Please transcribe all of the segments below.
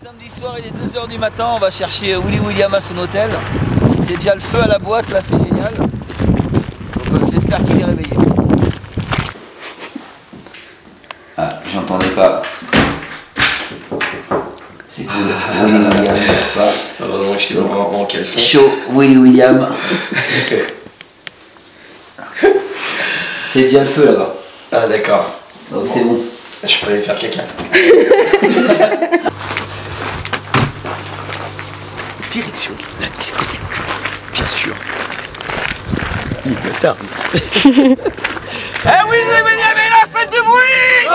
Samedi soir, il est 2h du matin, on va chercher Willy William à son hôtel. C'est déjà le feu à la boîte, là c'est génial. Donc euh, j'espère qu'il est réveillé. Ah, j'entendais pas. C'est cool. Willy William, pas. Ah bah non, j'étais en, en caleçon. Chaud, Willy William. C'est déjà le feu là-bas. Ah d'accord. Donc c'est bon. Je peux aller faire caca. Direction la discothèque. Bien sûr. Il me tarde. Eh William est là, faites du bruit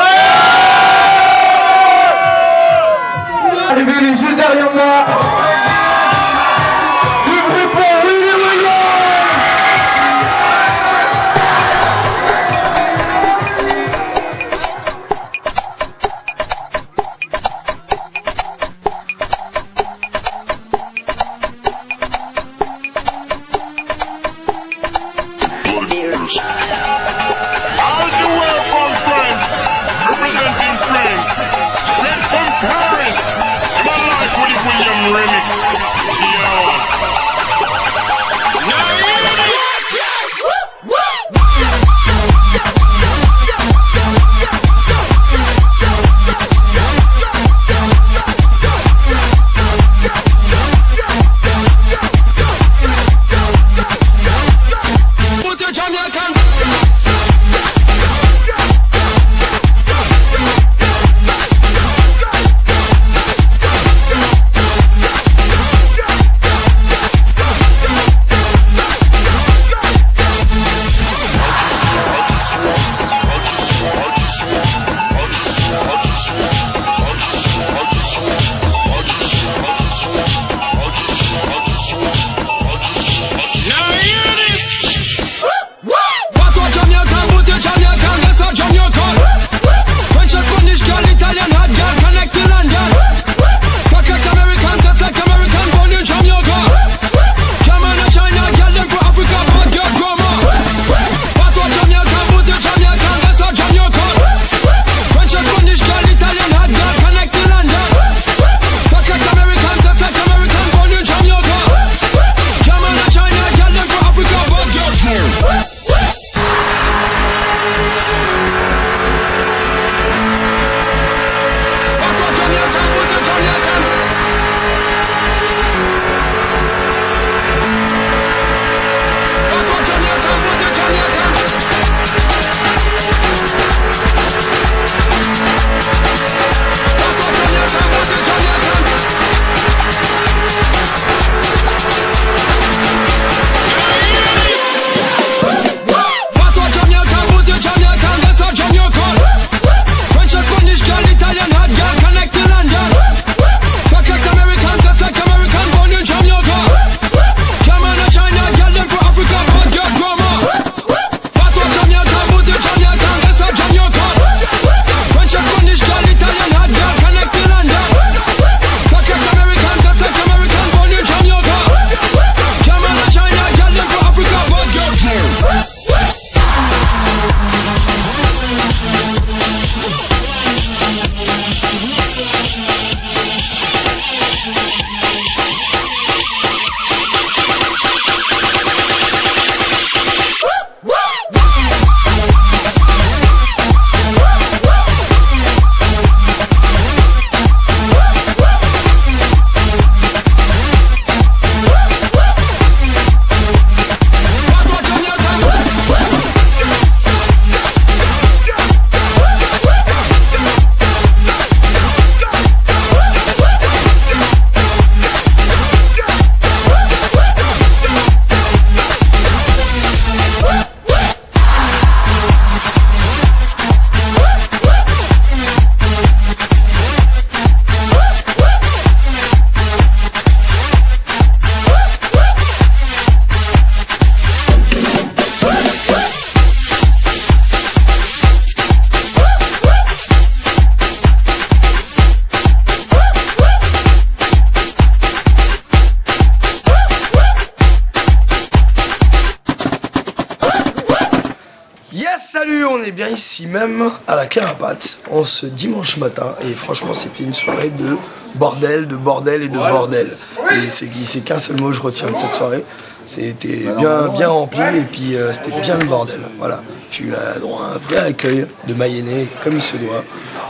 est bien ici même à la Carapate en ce dimanche matin et franchement c'était une soirée de bordel, de bordel et de bordel. Et c'est c'est qu'un seul mot que je retiens de cette soirée. C'était bien, bien rempli et puis euh, c'était bien le bordel. Voilà. J'ai eu droit à un vrai accueil de Mayennais comme il se doit.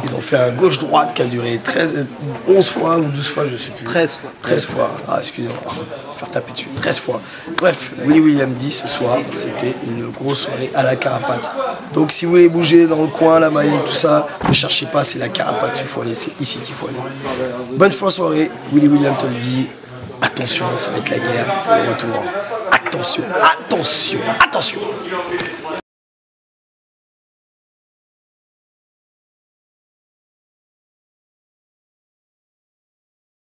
Ils ont fait un gauche-droite qui a duré 13, 11 fois ou 12 fois, je sais plus. 13 fois. 13 fois. Ah, excusez-moi. Faire taper dessus. 13 fois. Bref, Willy William dit ce soir, c'était une grosse soirée à la carapate. Donc si vous voulez bouger dans le coin, la Mayenne, tout ça, ne cherchez pas, c'est la carapate qu'il faut aller, c'est ici qu'il faut aller. Bonne fin de soirée, Willy William te le dit. Attention, ça va être la guerre pour le retour. Attention, attention, attention.